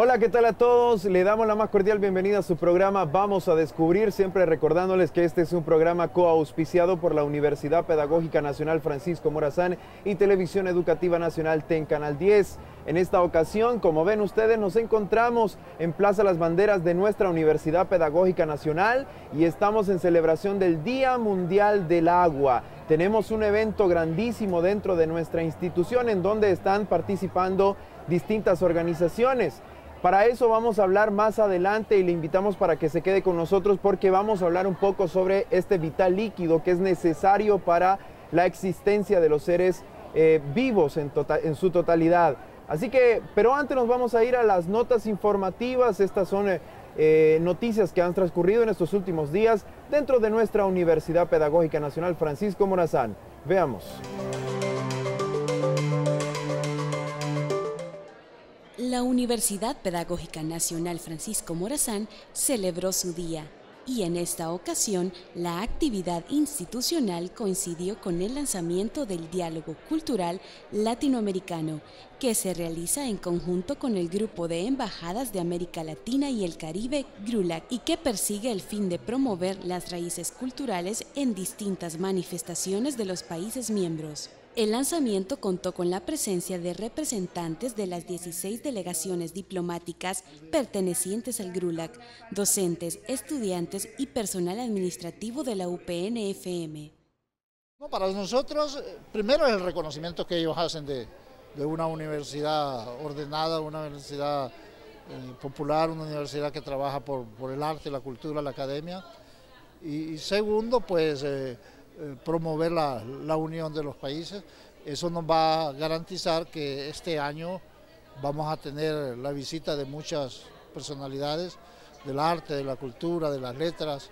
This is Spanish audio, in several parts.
Hola, ¿qué tal a todos? Le damos la más cordial bienvenida a su programa Vamos a Descubrir, siempre recordándoles que este es un programa coauspiciado por la Universidad Pedagógica Nacional Francisco Morazán y Televisión Educativa Nacional TEN Canal 10. En esta ocasión, como ven ustedes, nos encontramos en Plaza Las Banderas de nuestra Universidad Pedagógica Nacional y estamos en celebración del Día Mundial del Agua. Tenemos un evento grandísimo dentro de nuestra institución en donde están participando distintas organizaciones. Para eso vamos a hablar más adelante y le invitamos para que se quede con nosotros porque vamos a hablar un poco sobre este vital líquido que es necesario para la existencia de los seres eh, vivos en, tota-, en, su totalidad. Así que, pero antes nos vamos a ir a las notas informativas. Estas son eh, eh, noticias que han transcurrido en estos últimos días dentro de nuestra Universidad Pedagógica Nacional Francisco Morazán. Veamos. La Universidad Pedagógica Nacional Francisco Morazán celebró su día y en esta ocasión la actividad institucional coincidió con el lanzamiento del Diálogo Cultural Latinoamericano, que se realiza en conjunto con el Grupo de Embajadas de América Latina y el Caribe, GRULAC, y que persigue el fin de promover las raíces culturales en distintas manifestaciones de los países miembros. El lanzamiento contó con la presencia de representantes de las 16 delegaciones diplomáticas pertenecientes al GRULAC, docentes, estudiantes y personal administrativo de la UPN-FM. para nosotros, eh, primero el reconocimiento que ellos hacen de, una universidad ordenada, una universidad eh, popular, una universidad que trabaja por, el arte, la cultura, la academia. Y, segundo, pues... Eh, eh, promover la, unión de los países. Eso nos va a garantizar que este año vamos a tener la visita de muchas personalidades del arte, de la cultura, de las letras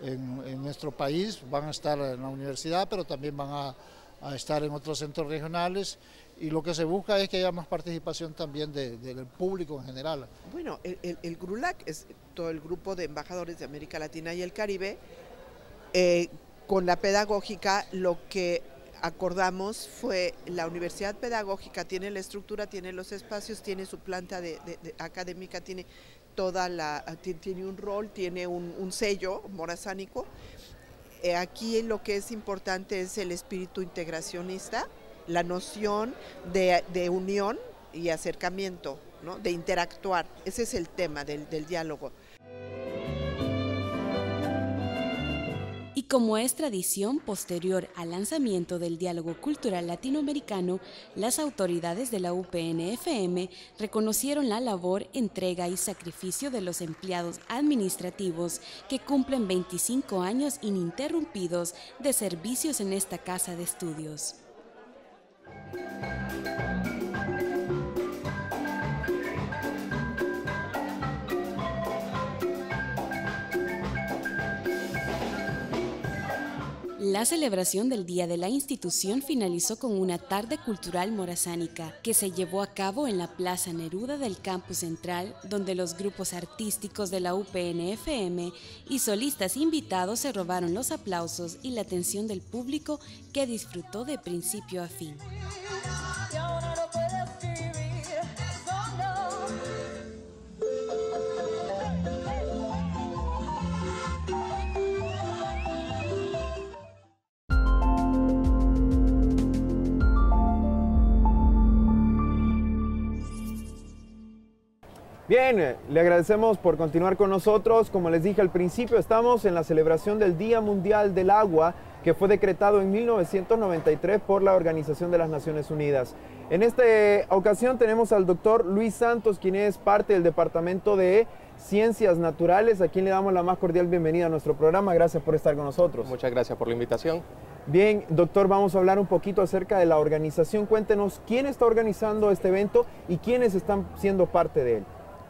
en, nuestro país. Van a estar en la universidad, pero también van a, estar en otros centros regionales y lo que se busca es que haya más participación también del público en general. Bueno, el, el, GRULAC es todo el grupo de embajadores de América Latina y el Caribe eh, con la pedagógica lo que acordamos fue la universidad pedagógica tiene la estructura, tiene los espacios, tiene su planta de, académica, tiene toda la, tiene un rol, tiene un, sello morazánico. Eh, aquí lo que es importante es el espíritu integracionista, la noción de, unión y acercamiento, de interactuar. Ese es el tema del diálogo. Como es tradición posterior al lanzamiento del diálogo cultural latinoamericano, las autoridades de la UPNFM reconocieron la labor, entrega y sacrificio de los empleados administrativos que cumplen 25 años ininterrumpidos de servicios en esta casa de estudios. La celebración del Día de la institución finalizó con una tarde cultural morazánica que se llevó a cabo en la Plaza Neruda del campus central, donde los grupos artísticos de la UPNFM y solistas invitados se robaron los aplausos y la atención del público que disfrutó de principio a fin. Bien, le agradecemos por continuar con nosotros. Como les dije al principio, estamos en la celebración del Día Mundial del Agua que fue decretado en 1993 por la Organización de las Naciones Unidas. En esta ocasión tenemos al doctor Luis Santos, quien es parte del Departamento de Ciencias Naturales, a quien le damos la más cordial bienvenida a nuestro programa. Gracias por estar con nosotros. Muchas gracias por la invitación. Bien, doctor, vamos a hablar un poquito acerca de la organización. Cuéntenos quién está organizando este evento y quiénes están siendo parte de él.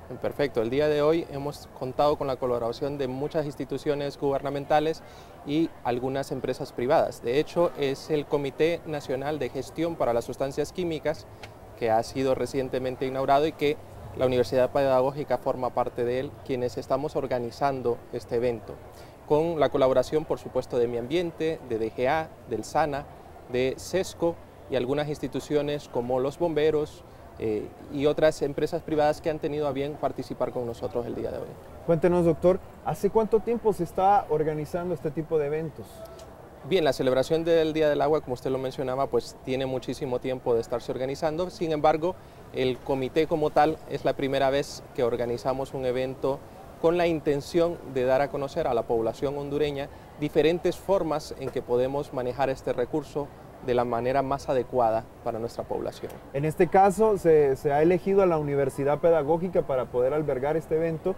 Perfecto, el día de hoy hemos contado con la colaboración de muchas instituciones gubernamentales y algunas empresas privadas. De hecho, es el Comité Nacional de Gestión para las Sustancias Químicas que ha sido recientemente inaugurado y que la Universidad Pedagógica forma parte de él, quienes estamos organizando este evento, con la colaboración, por supuesto, de Mi Ambiente, de DGA, del SANA, de SESCO y algunas instituciones como los bomberos, eh, y otras empresas privadas que han tenido a bien participar con nosotros el día de hoy. Cuéntenos, doctor, ¿hace cuánto tiempo se está organizando este tipo de eventos? Bien, la celebración del Día del Agua, como usted lo mencionaba, pues tiene muchísimo tiempo de estarse organizando. Sin embargo, el comité como tal es la primera vez que organizamos un evento con la intención de dar a conocer a la población hondureña diferentes formas en que podemos manejar este recurso de la manera más adecuada para nuestra población. En este caso se, ha elegido a la Universidad Pedagógica para poder albergar este evento.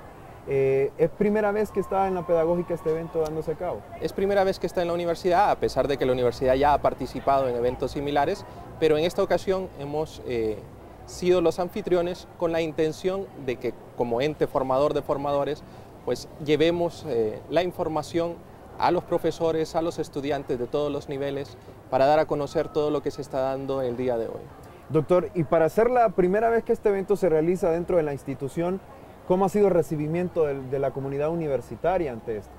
Eh, ¿Es primera vez que está en la pedagógica este evento dándose a cabo? Es primera vez que está en la universidad, a pesar de que la universidad ya ha participado en eventos similares, pero en esta ocasión hemos eh, sido los anfitriones con la intención de que como ente formador de formadores, pues llevemos eh, la información a los profesores, a los estudiantes de todos los niveles, para dar a conocer todo lo que se está dando el día de hoy. Doctor, y para ser la primera vez que este evento se realiza dentro de la institución, ¿cómo ha sido el recibimiento de la comunidad universitaria ante esto?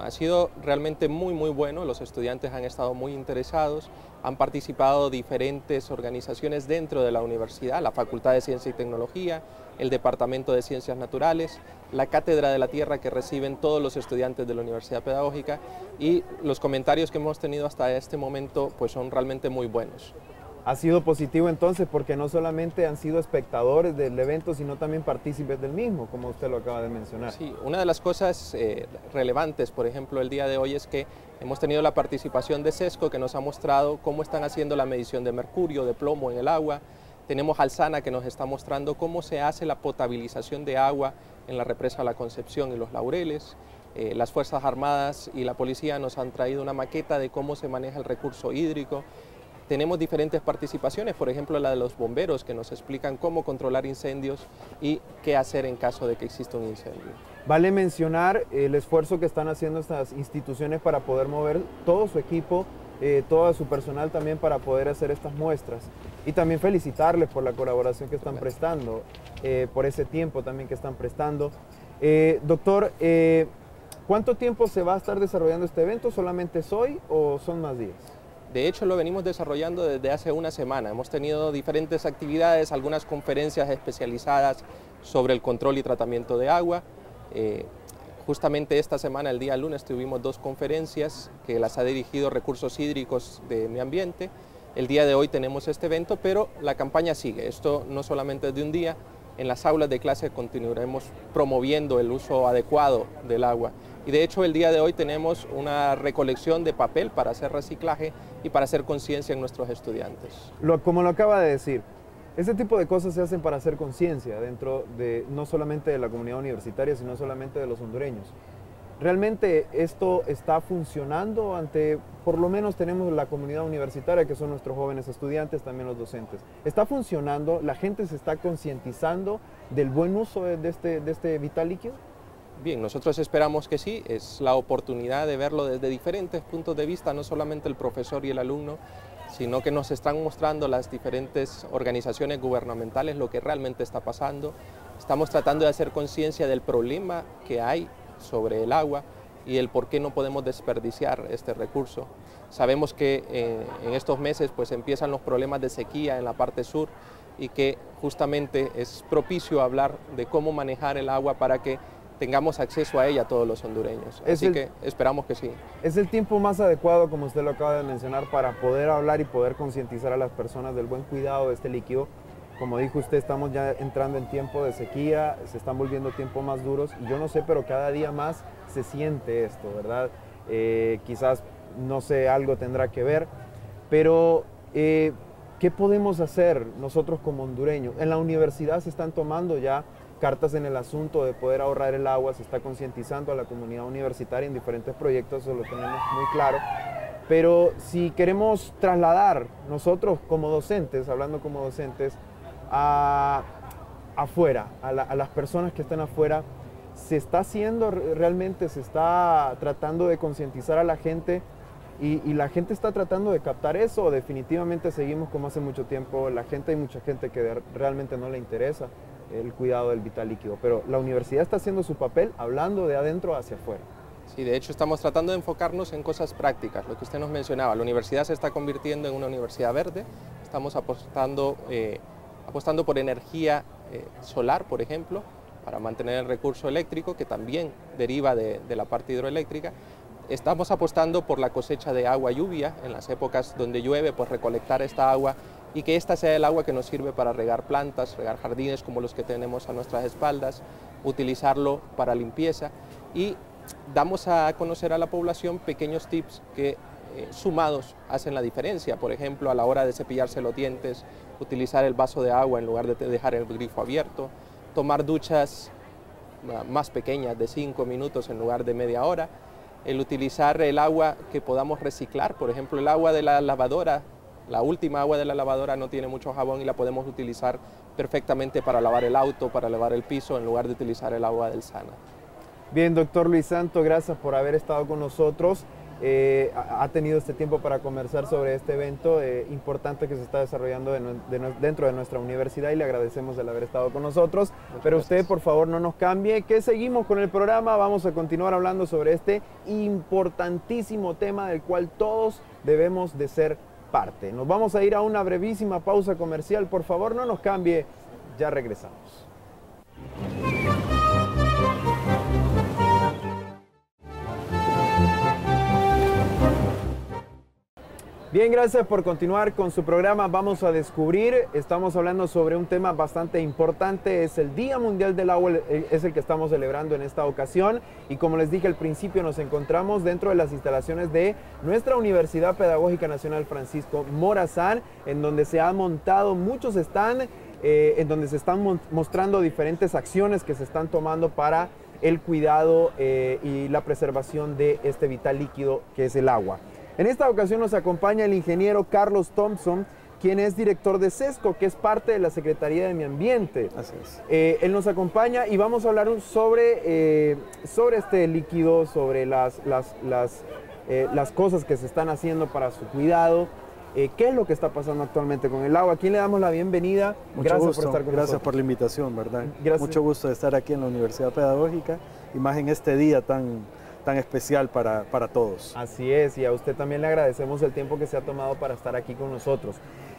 ha sido realmente muy muy bueno, los estudiantes han estado muy interesados, han participado diferentes organizaciones dentro de la universidad, la Facultad de Ciencia y Tecnología, el Departamento de Ciencias Naturales, la Cátedra de la Tierra que reciben todos los estudiantes de la Universidad Pedagógica y los comentarios que hemos tenido hasta este momento pues son realmente muy buenos ha sido positivo entonces porque no solamente han sido espectadores del evento, sino también partícipes del mismo, como usted lo acaba de mencionar. Sí, una de las cosas eh, relevantes, por ejemplo, el día de hoy es que hemos tenido la participación de SESCO que nos ha mostrado cómo están haciendo la medición de mercurio, de plomo en el agua. Tenemos Alzana que nos está mostrando cómo se hace la potabilización de agua en la represa La Concepción y los Laureles. Eh, las Fuerzas Armadas y la Policía nos han traído una maqueta de cómo se maneja el recurso hídrico tenemos diferentes participaciones, por ejemplo la de los bomberos que nos explican cómo controlar incendios y qué hacer en caso de que exista un incendio. Vale mencionar el esfuerzo que están haciendo estas instituciones para poder mover todo su equipo, eh, todo su personal también para poder hacer estas muestras. Y también felicitarles por la colaboración que están prestando, eh, por ese tiempo también que están prestando. Eh, doctor, ¿cuánto tiempo se va a estar desarrollando este evento? ¿Solamente es hoy o son más días? De hecho, lo venimos desarrollando desde hace una semana. Hemos tenido diferentes actividades, algunas conferencias especializadas sobre el control y tratamiento de agua. Eh, justamente esta semana, el día lunes, tuvimos dos conferencias que las ha dirigido Recursos Hídricos de Mi Ambiente. El día de hoy tenemos este evento, pero la campaña sigue. Esto no solamente es de un día, en las aulas de clase continuaremos promoviendo el uso adecuado del agua. Y de hecho el día de hoy tenemos una recolección de papel para hacer reciclaje y para hacer conciencia en nuestros estudiantes. Como lo acaba de decir, este tipo de cosas se hacen para hacer conciencia dentro de no solamente de la comunidad universitaria, sino solamente de los hondureños. ¿Realmente esto está funcionando ante, por lo menos tenemos la comunidad universitaria, que son nuestros jóvenes estudiantes, también los docentes? ¿Está funcionando? ¿La gente se está concientizando del buen uso de este, de este vital líquido? Bien, nosotros esperamos que sí, es la oportunidad de verlo desde diferentes puntos de vista, no solamente el profesor y el alumno, sino que nos están mostrando las diferentes organizaciones gubernamentales lo que realmente está pasando. Estamos tratando de hacer conciencia del problema que hay sobre el agua y el por qué no podemos desperdiciar este recurso. Sabemos que eh, en estos meses pues empiezan los problemas de sequía en la parte sur y que justamente es propicio hablar de cómo manejar el agua para que tengamos acceso a ella todos los hondureños. Así que esperamos que sí. Es el tiempo más adecuado, como usted lo acaba de mencionar, para poder hablar y poder concientizar a las personas del buen cuidado de este líquido. Como dijo usted, estamos ya entrando en tiempo de sequía, se están volviendo tiempos más duros y yo no sé, pero cada día más se siente esto, ¿verdad? Eh, quizás, no sé, algo tendrá que ver, pero eh, ¿qué podemos hacer nosotros como hondureños? En la universidad se están tomando ya cartas en el asunto de poder ahorrar el agua, se está concientizando a la comunidad universitaria en diferentes proyectos, eso lo tenemos muy claro. Pero si queremos trasladar nosotros como docentes, hablando como docentes, afuera, a, las personas que están afuera, se está haciendo realmente, se está tratando de concientizar a la gente y, la gente está tratando de captar eso definitivamente seguimos como hace mucho tiempo, la gente hay mucha gente que realmente no le interesa el cuidado del vital líquido. Pero la universidad está haciendo su papel hablando de adentro hacia afuera. Sí, de hecho estamos tratando de enfocarnos en cosas prácticas, lo que usted nos mencionaba. La universidad se está convirtiendo en una universidad verde, estamos apostando eh, apostando por energía eh, solar, por ejemplo, para mantener el recurso eléctrico, que también deriva de, la parte hidroeléctrica. Estamos apostando por la cosecha de agua lluvia en las épocas donde llueve, pues recolectar esta agua y que esta sea el agua que nos sirve para regar plantas, regar jardines como los que tenemos a nuestras espaldas, utilizarlo para limpieza y damos a conocer a la población pequeños tips que eh, sumados hacen la diferencia. Por ejemplo, a la hora de cepillarse los dientes, utilizar el vaso de agua en lugar de dejar el grifo abierto, tomar duchas más pequeñas de 5 minutos en lugar de media hora, el utilizar el agua que podamos reciclar, por ejemplo, el agua de la lavadora, la última agua de la lavadora no tiene mucho jabón y la podemos utilizar perfectamente para lavar el auto, para lavar el piso, en lugar de utilizar el agua del Sana. Bien, doctor Luis Santo, gracias por haber estado con nosotros. Eh, ha tenido este tiempo para conversar sobre este evento eh, importante que se está desarrollando dentro de nuestra universidad y le agradecemos el haber estado con nosotros. Pero usted, por favor, no nos cambie, que seguimos con el programa. Vamos a continuar hablando sobre este importantísimo tema del cual todos debemos de ser parte. Nos vamos a ir a una brevísima pausa comercial. Por favor, no nos cambie. Ya regresamos. Bien, gracias por continuar con su programa. Vamos a descubrir, estamos hablando sobre un tema bastante importante, es el Día Mundial del Agua, es el que estamos celebrando en esta ocasión y como les dije al principio nos encontramos dentro de las instalaciones de nuestra Universidad Pedagógica Nacional Francisco Morazán, en donde se han montado, muchos están, eh, en donde se están mostrando diferentes acciones que se están tomando para el cuidado eh, y la preservación de este vital líquido que es el agua. En esta ocasión nos acompaña el ingeniero Carlos Thompson, quien es director de SESCO, que es parte de la Secretaría de Medio Ambiente. Así es. Eh, él nos acompaña y vamos a hablar sobre, eh, sobre este líquido, sobre las, las, las, eh, las, cosas que se están haciendo para su cuidado. ¿Qué es lo que está pasando actualmente con el agua? ¿A quién le damos la bienvenida? Mucho Gracias por estar con Gracias por la invitación, ¿verdad? Gracias. Mucho gusto de estar aquí en la Universidad Pedagógica y más en este día tan, tan especial para, para, todos. Así es, y a usted también le agradecemos el tiempo que se ha tomado para estar aquí con nosotros.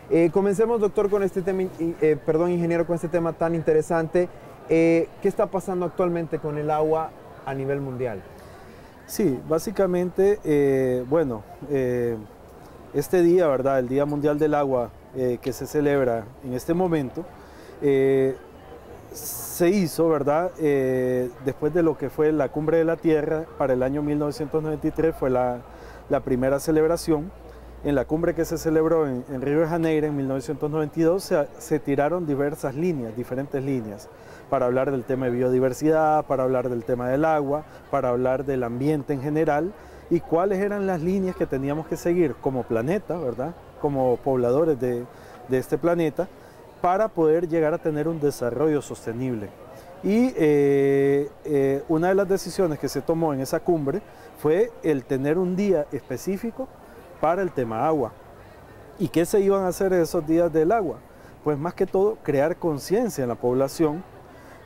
Eh, comencemos, doctor, con este tema, eh, perdón, ingeniero, con este tema tan interesante. Eh, ¿Qué está pasando actualmente con el agua a nivel mundial? Sí, básicamente, bueno, este día, ¿verdad? El Día Mundial del Agua que se celebra en este momento, se hizo, ¿verdad? Eh, después de lo que fue la Cumbre de la Tierra para el año 1993, fue la, primera celebración. En la cumbre que se celebró en, Río de Janeiro en 1992 se, tiraron diversas líneas, diferentes líneas, para hablar del tema de biodiversidad, para hablar del tema del agua, para hablar del ambiente en general y cuáles eran las líneas que teníamos que seguir como planeta, ¿verdad? Como pobladores de este planeta para poder llegar a tener un desarrollo sostenible. Y eh, eh, una de las decisiones que se tomó en esa cumbre fue el tener un día específico para el tema agua. ¿Y qué se iban a hacer esos días del agua? Pues más que todo crear conciencia en la población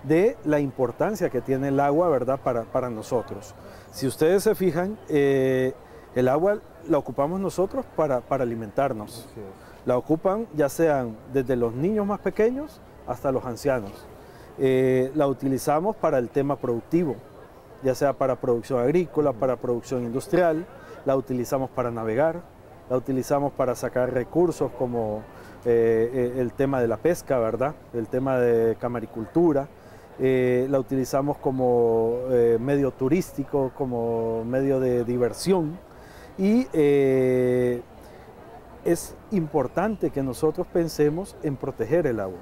de la importancia que tiene el agua ¿verdad? Para, para nosotros. Si ustedes se fijan, eh, el agua la ocupamos nosotros para, para alimentarnos la ocupan ya sean desde los niños más pequeños hasta los ancianos. Eh, la utilizamos para el tema productivo, ya sea para producción agrícola, para producción industrial, la utilizamos para navegar, la utilizamos para sacar recursos como eh, eh, el tema de la pesca, ¿verdad? El tema de camaricultura, la utilizamos como medio turístico, como medio de diversión y es importante que nosotros pensemos en proteger el agua,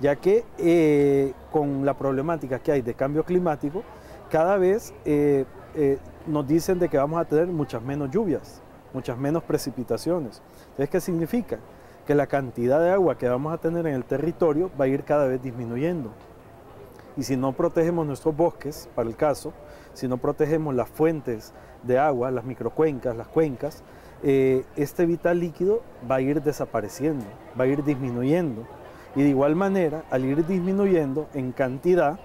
ya que eh, con la problemática que hay de cambio climático, cada vez eh, eh, nos dicen de que vamos a tener muchas menos lluvias, muchas menos precipitaciones. Entonces, ¿qué significa? Que la cantidad de agua que vamos a tener en el territorio va a ir cada vez disminuyendo. Y si no protegemos nuestros bosques, para el caso, si no protegemos las fuentes de agua, las microcuencas, las cuencas, eh, este vital líquido va a ir desapareciendo, va a ir disminuyendo. Y de igual manera, al ir disminuyendo en cantidad,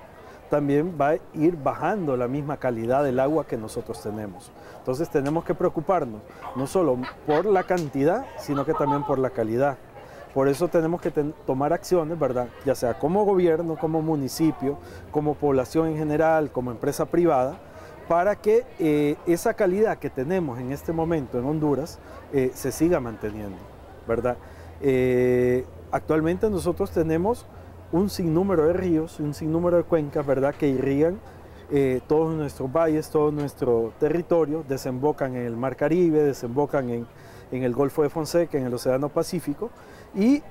también va a ir bajando la misma calidad del agua que nosotros tenemos. Entonces tenemos que preocuparnos no solo por la cantidad, sino que también por la calidad. Por eso tenemos que tomar acciones, ¿verdad? Ya sea como gobierno, como municipio, como población en general, como empresa privada, para que eh, esa calidad que tenemos en este momento en Honduras eh, se siga manteniendo, ¿verdad? Eh, actualmente nosotros tenemos un sinnúmero de ríos, un sinnúmero de cuencas, ¿verdad?, que irrigan todos nuestros valles, todo nuestro territorio, desembocan en el Mar Caribe, desembocan en, en el Golfo de Fonseca, en el Océano Pacífico, y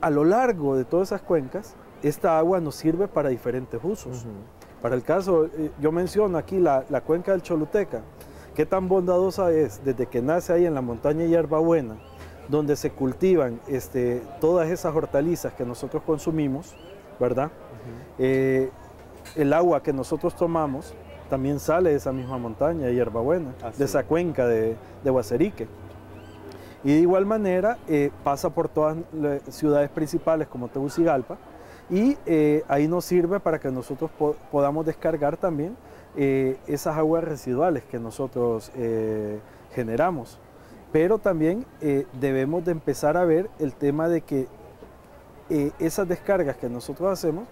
a lo largo de todas esas cuencas, esta agua nos sirve para diferentes usos. Para el caso, eh, yo menciono aquí la, cuenca del Choluteca, qué tan bondadosa es desde que nace ahí en la montaña Hierbabuena, donde se cultivan este, todas esas hortalizas que nosotros consumimos, ¿verdad? Eh, el agua que nosotros tomamos también sale de esa misma montaña de Hierbabuena, de esa cuenca de, de Huacerique. Y de igual manera eh, pasa por todas las ciudades principales como Tegucigalpa, y eh, ahí nos sirve para que nosotros podamos descargar también eh, esas aguas residuales que nosotros eh, generamos. Pero también debemos de empezar a ver el tema de que esas descargas que nosotros hacemos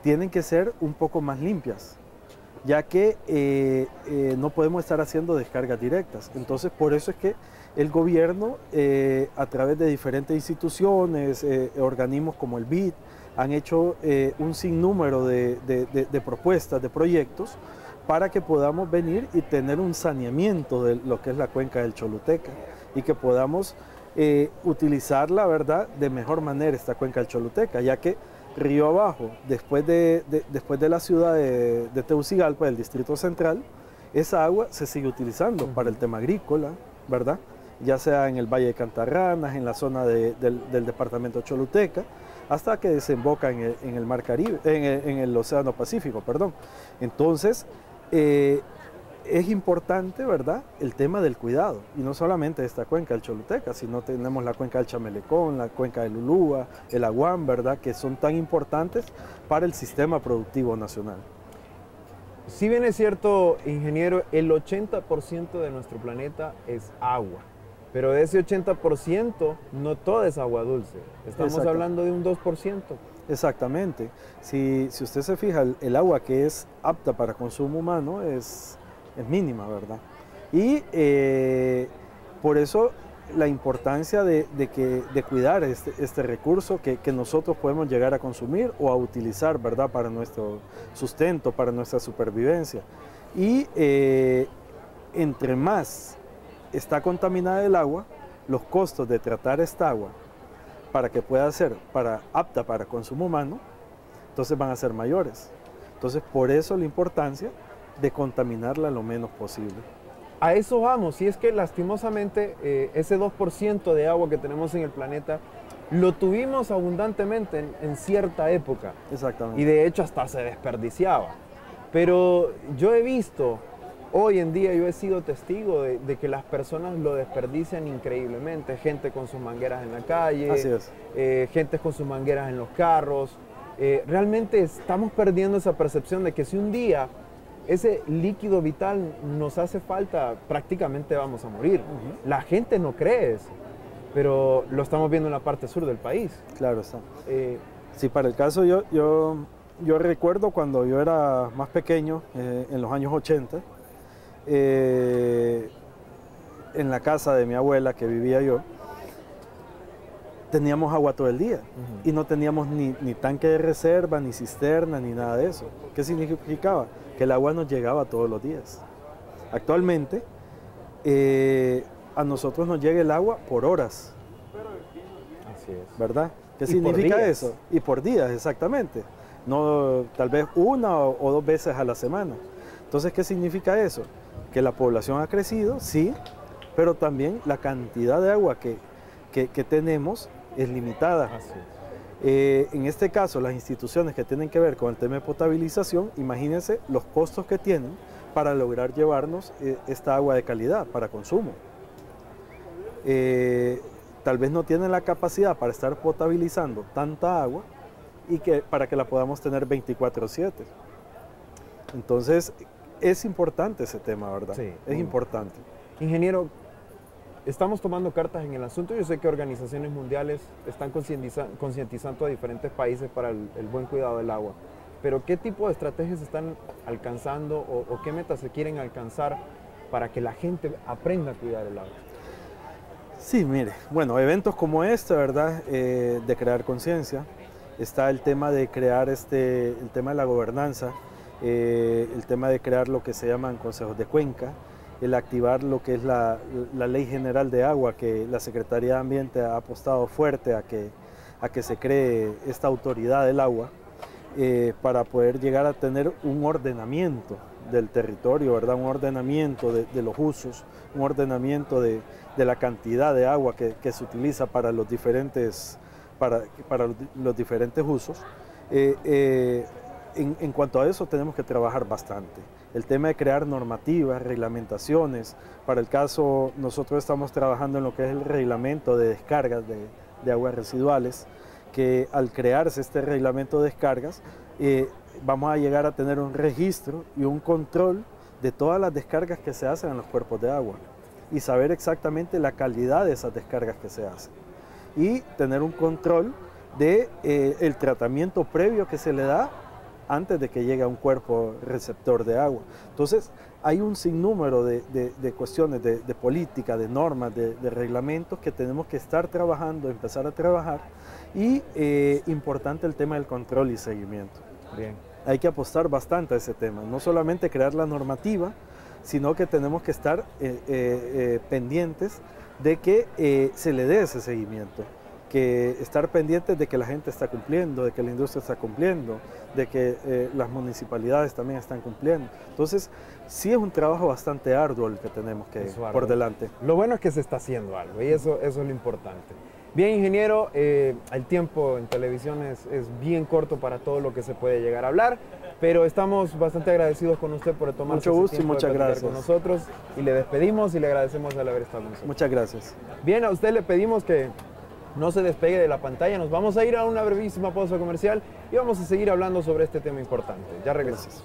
tienen que ser un poco más limpias, ya que no podemos estar haciendo descargas directas. Entonces, por eso es que el gobierno, a través de diferentes instituciones, organismos como el BID, han hecho eh, un sinnúmero de, propuestas, de proyectos, para que podamos venir y tener un saneamiento de lo que es la cuenca del Choluteca y que podamos eh, utilizar la verdad de mejor manera esta cuenca del Choluteca, ya que río abajo, después de, después de la ciudad de, Teucigalpa, del Distrito Central, esa agua se sigue utilizando para el tema agrícola, ¿verdad? Ya sea en el Valle de Cantarranas, en la zona del, del departamento Choluteca, hasta que desemboca en el, Mar Caribe, en el, Océano Pacífico, perdón. Entonces, eh, es importante, ¿verdad?, el tema del cuidado, y no solamente esta cuenca del Choluteca, sino tenemos la cuenca del Chamelecón, la cuenca del Ulúa, el Aguán, ¿verdad?, que son tan importantes para el sistema productivo nacional. Si bien es cierto, ingeniero, el 80% de nuestro planeta es agua. Pero de ese 80%, no todo es agua dulce. Estamos hablando de un 2%. Exactamente. Si, usted se fija, el, agua que es apta para consumo humano es, es mínima, ¿verdad? Y eh, por eso la importancia de, que, de cuidar este, este recurso que, nosotros podemos llegar a consumir o a utilizar, ¿verdad? Para nuestro sustento, para nuestra supervivencia. Y eh, entre más está contaminada el agua, los costos de tratar esta agua para que pueda ser para, apta para consumo humano, entonces van a ser mayores. Entonces, por eso la importancia de contaminarla lo menos posible. A eso vamos, y es que lastimosamente eh, ese 2% de agua que tenemos en el planeta lo tuvimos abundantemente en, en, cierta época. Exactamente. Y de hecho hasta se desperdiciaba. Pero yo he visto Hoy en día yo he sido testigo de, que las personas lo desperdician increíblemente. Gente con sus mangueras en la calle, eh, gente con sus mangueras en los carros. Eh, realmente estamos perdiendo esa percepción de que si un día ese líquido vital nos hace falta, prácticamente vamos a morir. La gente no cree eso, pero lo estamos viendo en la parte sur del país. Claro está. Eh, sí, para el caso yo, yo, yo recuerdo cuando yo era más pequeño, en los años 80, eh, en la casa de mi abuela que vivía yo, teníamos agua todo el día y no teníamos ni, tanque de reserva, ni cisterna, ni nada de eso. ¿Qué significaba? Que el agua nos llegaba todos los días. Actualmente, eh, a nosotros nos llega el agua por horas. Así es. ¿Verdad? ¿Qué significa eso? Y por días, exactamente. No, tal vez una o dos veces a la semana. Entonces, ¿qué significa eso? Que la población ha crecido, sí, pero también la cantidad de agua que, tenemos es limitada. Eh, en este caso, las instituciones que tienen que ver con el tema de potabilización, imagínense los costos que tienen para lograr llevarnos eh, esta agua de calidad para consumo. Eh, tal vez no tienen la capacidad para estar potabilizando tanta agua y que, para que la podamos tener 24/7. Entonces, es importante ese tema, ¿verdad? Sí. Es importante. Ingeniero, estamos tomando cartas en el asunto. Yo sé que organizaciones mundiales están concientizando a diferentes países para el, buen cuidado del agua. Pero ¿qué tipo de estrategias están alcanzando o, qué metas se quieren alcanzar para que la gente aprenda a cuidar el agua? Sí, mire, bueno, eventos como este, ¿verdad? Eh, de crear conciencia. Está el tema de crear este, el tema de la gobernanza, eh, el tema de crear lo que se llaman consejos de cuenca, el activar lo que es la, Ley General de Agua, que la Secretaría de Ambiente ha apostado fuerte a que, a que se cree esta autoridad del agua, eh, para poder llegar a tener un ordenamiento del territorio, ¿verdad? un ordenamiento de, los usos, un ordenamiento de, la cantidad de agua que, se utiliza para los diferentes, para, para los diferentes usos. Eh, en, cuanto a eso tenemos que trabajar bastante el tema de crear normativas, reglamentaciones. Para el caso, nosotros estamos trabajando en lo que es el reglamento de descargas de, aguas residuales, que al crearse este reglamento de descargas, eh, vamos a llegar a tener un registro y un control de todas las descargas que se hacen en los cuerpos de agua y saber exactamente la calidad de esas descargas que se hacen y tener un control de eh, el tratamiento previo que se le da antes de que llegue a un cuerpo receptor de agua. Entonces, hay un sinnúmero de, cuestiones de, política, de normas, de, reglamentos que tenemos que estar trabajando, empezar a trabajar y eh, importante el tema del control y seguimiento. Bien. Hay que apostar bastante a ese tema, no solamente crear la normativa, sino que tenemos que estar eh, eh, pendientes de que se le dé ese seguimiento que estar pendientes de que la gente está cumpliendo, de que la industria está cumpliendo, de que eh, las municipalidades también están cumpliendo. Entonces, sí es un trabajo bastante arduo el que tenemos que por delante. Lo bueno es que se está haciendo algo y eso, eso es lo importante. Bien, ingeniero, eh, el tiempo en televisión es, bien corto para todo lo que se puede llegar a hablar, pero estamos bastante agradecidos con usted por tomar Mucho gusto y muchas gracias. con nosotros y le despedimos y le agradecemos al haber estado con nosotros. Muchas gracias. Bien, a usted le pedimos que no se despegue de la pantalla. Nos vamos a ir a una brevísima pausa comercial y vamos a seguir hablando sobre este tema importante. Ya regresamos.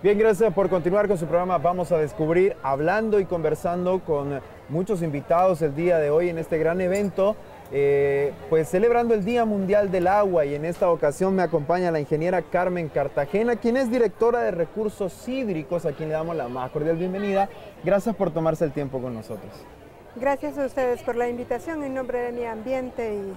Bien, gracias por continuar con su programa. Vamos a descubrir, hablando y conversando con muchos invitados el día de hoy en este gran evento eh, pues celebrando el Día Mundial del Agua y en esta ocasión me acompaña la ingeniera Carmen Cartagena, quien es directora de recursos hídricos, a quien le damos la más cordial bienvenida. Gracias por tomarse el tiempo con nosotros. Gracias a ustedes por la invitación en nombre de mi ambiente y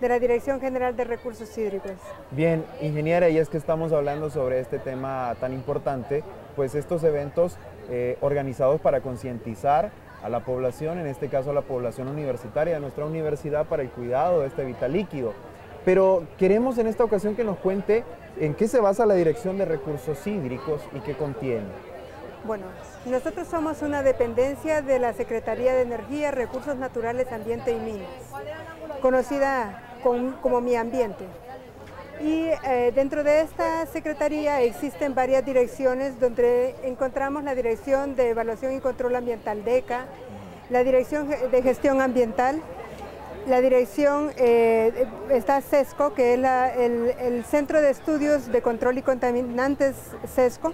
de la Dirección General de Recursos Hídricos. Bien, ingeniera, y es que estamos hablando sobre este tema tan importante, pues estos eventos eh, organizados para concientizar a la población, en este caso a la población universitaria de nuestra universidad para el cuidado de este vital líquido. Pero queremos en esta ocasión que nos cuente en qué se basa la Dirección de Recursos Hídricos y qué contiene. Bueno, nosotros somos una dependencia de la Secretaría de Energía, Recursos Naturales, Ambiente y Minas, conocida como Mi Ambiente. Y eh, dentro de esta secretaría existen varias direcciones donde encontramos la Dirección de Evaluación y Control Ambiental DECA, la Dirección de Gestión Ambiental, la dirección, eh, está CESCO, que es el, Centro de Estudios de Control y Contaminantes CESCO.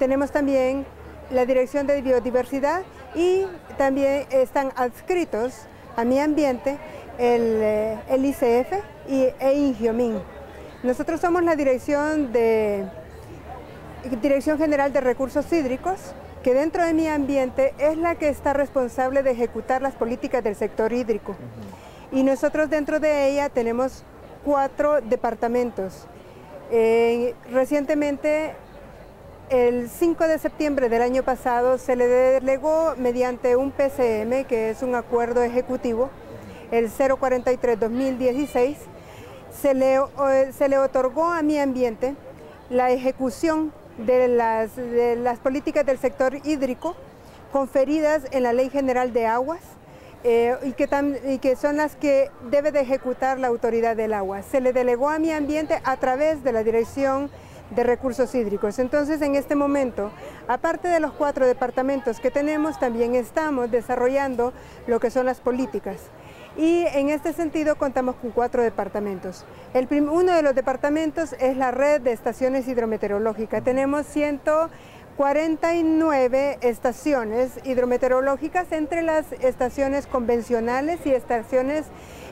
Tenemos también la Dirección de Biodiversidad y también están adscritos a mi ambiente el, eh, ICF y, e Ingiomin. Nosotros somos la Dirección, de, Dirección General de Recursos Hídricos, que dentro de mi ambiente es la que está responsable de ejecutar las políticas del sector hídrico. Y nosotros dentro de ella tenemos cuatro departamentos. Eh, recientemente, el 5 de septiembre del año pasado, se le delegó mediante un PCM, que es un acuerdo ejecutivo, el 043-2016, se le, se le otorgó a mi ambiente la ejecución de las, las políticas del sector hídrico conferidas en la Ley General de Aguas eh, y, que y, que son las que debe de ejecutar la autoridad del agua. Se le delegó a mi ambiente a través de la Dirección de Recursos Hídricos. Entonces, en este momento, aparte de los cuatro departamentos que tenemos, también estamos desarrollando lo que son las políticas. Y en este sentido contamos con cuatro departamentos. El uno de los departamentos es la red de estaciones hidrometeorológicas. Tenemos 149 estaciones hidrometeorológicas entre las estaciones convencionales y estaciones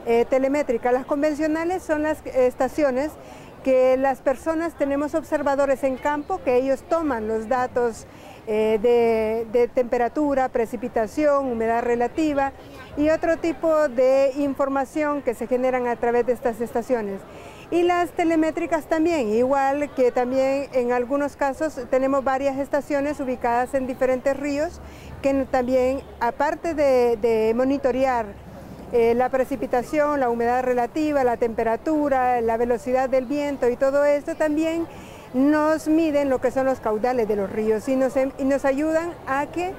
eh, telemétricas. Las convencionales son las estaciones que las personas tenemos observadores en campo, que ellos toman los datos eh, de, temperatura, precipitación, humedad relativa y otro tipo de información que se generan a través de estas estaciones. Y las telemétricas también, igual que también en algunos casos tenemos varias estaciones ubicadas en diferentes ríos que también, aparte de, monitorear eh, la precipitación, la humedad relativa, la temperatura, la velocidad del viento y todo esto, también nos miden lo que son los caudales de los ríos y nos, em, y nos ayudan a que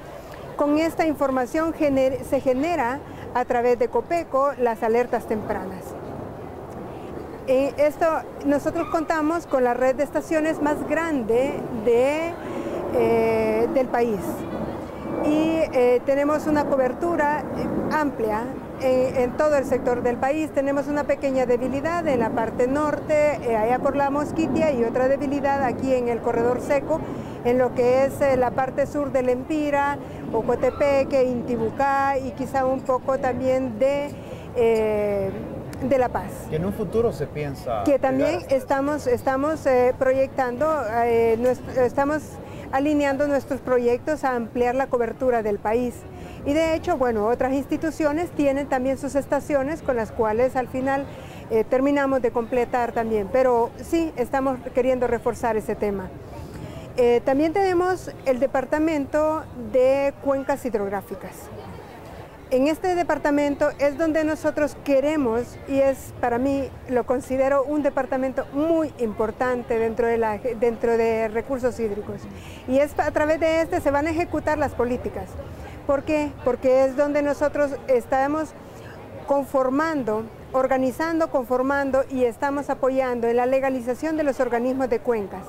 con esta información se genera a través de Copeco las alertas tempranas. Eh, esto, nosotros contamos con la red de estaciones más grande de, eh, del país y eh, tenemos una cobertura amplia en, todo el sector del país. Tenemos una pequeña debilidad en la parte norte, eh, allá por la Mosquitia, y otra debilidad aquí en el corredor seco, en lo que es eh, la parte sur del Empira, Ocotepeque, Intibucá y quizá un poco también de... Eh, de La Paz. Que en un futuro se piensa... Que también estamos, estamos proyectando, estamos alineando nuestros proyectos a ampliar la cobertura del país. Y de hecho, bueno, otras instituciones tienen también sus estaciones con las cuales al final eh, terminamos de completar también, pero sí estamos queriendo reforzar ese tema. Eh, también tenemos el departamento de cuencas hidrográficas. En este departamento es donde nosotros queremos, y es para mí, lo considero un departamento muy importante dentro de, dentro de recursos hídricos. Y es a través de este se van a ejecutar las políticas. ¿Por qué? Porque es donde nosotros estamos conformando, organizando, conformando y estamos apoyando en la legalización de los organismos de cuencas.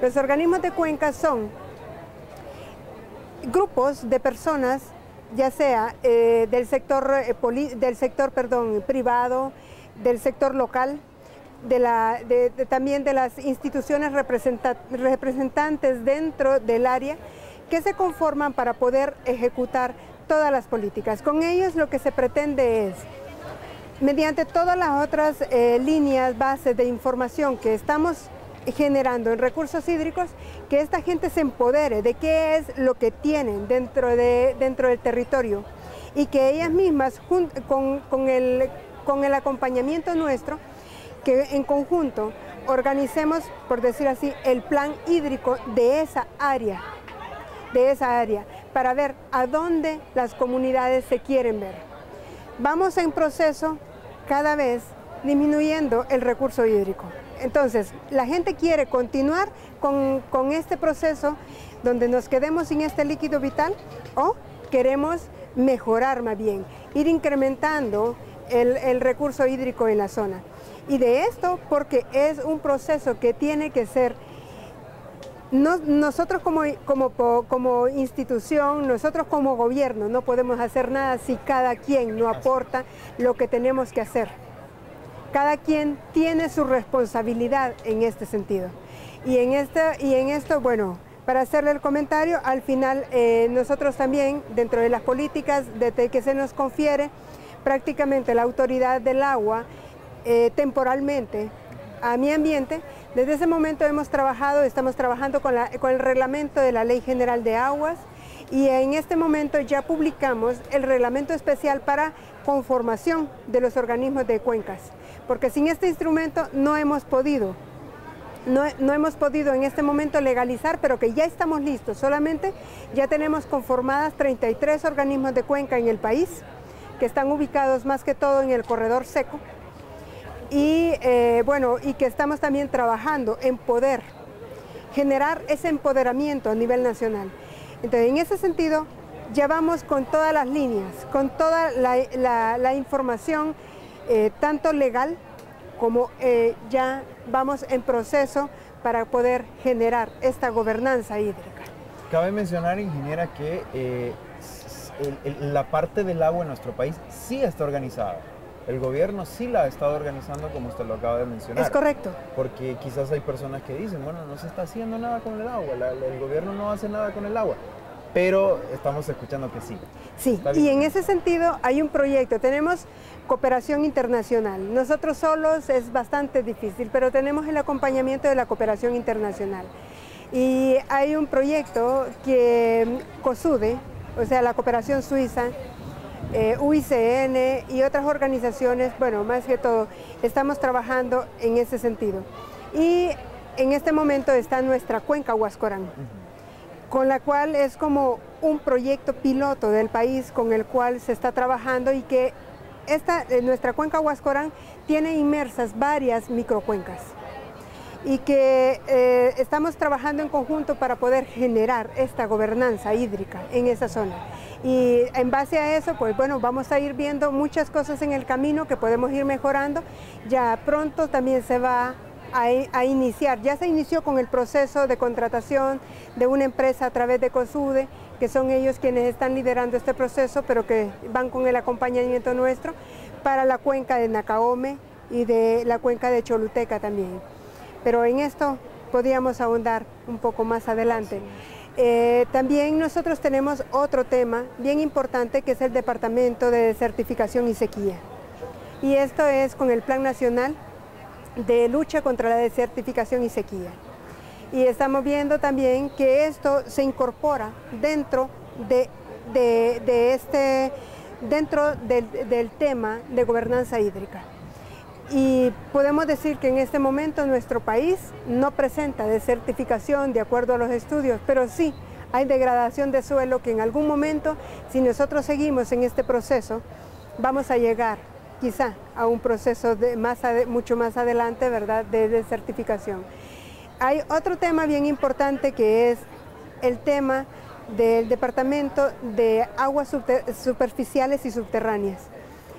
Los organismos de cuencas son grupos de personas, ya sea eh, del sector, eh, del sector perdón, privado, del sector local, también de las instituciones representantes dentro del área, que se conforman para poder ejecutar todas las políticas. Con ellos lo que se pretende es, mediante todas las otras eh, líneas, bases de información que estamos generando en recursos hídricos, que esta gente se empodere de qué es lo que tienen dentro, de, dentro del territorio y que ellas mismas, con, con, el, con el acompañamiento nuestro, que en conjunto organicemos, por decir así, el plan hídrico de esa área de esa área para ver a dónde las comunidades se quieren ver. Vamos en proceso cada vez disminuyendo el recurso hídrico. Entonces, la gente quiere continuar con, este proceso donde nos quedemos sin este líquido vital o queremos mejorar más bien, ir incrementando el, el recurso hídrico en la zona. Y de esto porque es un proceso que tiene que ser nosotros como, como, institución, nosotros como gobierno no podemos hacer nada si cada quien no aporta lo que tenemos que hacer. Cada quien tiene su responsabilidad en este sentido. Y en, este, y en esto, bueno, para hacerle el comentario, al final eh, nosotros también, dentro de las políticas de que se nos confiere, prácticamente la autoridad del agua, eh, temporalmente, a mi ambiente, desde ese momento hemos trabajado, estamos trabajando con, el reglamento de la Ley General de Aguas y en este momento ya publicamos el reglamento especial para conformación de los organismos de cuencas, porque sin este instrumento no hemos podido no, hemos podido en este momento legalizar, pero que ya estamos listos. Solamente ya tenemos conformadas 33 organismos de cuenca en el país, que están ubicados más que todo en el corredor seco y eh, bueno, y que estamos también trabajando en poder generar ese empoderamiento a nivel nacional. Entonces, en ese sentido, ya vamos con todas las líneas, con toda la, información, eh, tanto legal como eh, ya vamos en proceso para poder generar esta gobernanza hídrica. Cabe mencionar, ingeniera, que la parte del agua en nuestro país sí está organizada el gobierno sí la ha estado organizando como usted lo acaba de mencionar. Es correcto. Porque quizás hay personas que dicen, bueno, no se está haciendo nada con el agua, el gobierno no hace nada con el agua pero estamos escuchando que sí. Sí, y en ese sentido hay un proyecto, tenemos cooperación internacional. Nosotros solos es bastante difícil, pero tenemos el acompañamiento de la cooperación internacional. Y hay un proyecto que COSUDE, o sea, la cooperación suiza, eh, UICN y otras organizaciones, bueno, más que todo, estamos trabajando en ese sentido. Y en este momento está nuestra cuenca Huascorán con la cual es como un proyecto piloto del país con el cual se está trabajando y que esta, eh, nuestra cuenca Huascorán tiene inmersas varias microcuencas y que eh, estamos trabajando en conjunto para poder generar esta gobernanza hídrica en esa zona. Y en base a eso, pues bueno, vamos a ir viendo muchas cosas en el camino que podemos ir mejorando. Ya pronto también se va a, iniciar. Ya se inició con el proceso de contratación de una empresa a través de COSUDE, que son ellos quienes están liderando este proceso, pero que van con el acompañamiento nuestro para la cuenca de Nacaome y de la cuenca de Choluteca también. Pero en esto podríamos ahondar un poco más adelante. Eh, también nosotros tenemos otro tema bien importante que es el Departamento de Certificación y Sequía. Y esto es con el Plan Nacional de lucha contra la desertificación y sequía. Y estamos viendo también que esto se incorpora dentro de, este, dentro del, tema de gobernanza hídrica. Y podemos decir que en este momento nuestro país no presenta desertificación de acuerdo a los estudios, pero sí hay degradación de suelo que en algún momento, si nosotros seguimos en este proceso, vamos a llegar quizá a un proceso de más mucho más adelante, ¿verdad?, de desertificación. Hay otro tema bien importante que es el tema del Departamento de Aguas Superficiales y Subterráneas.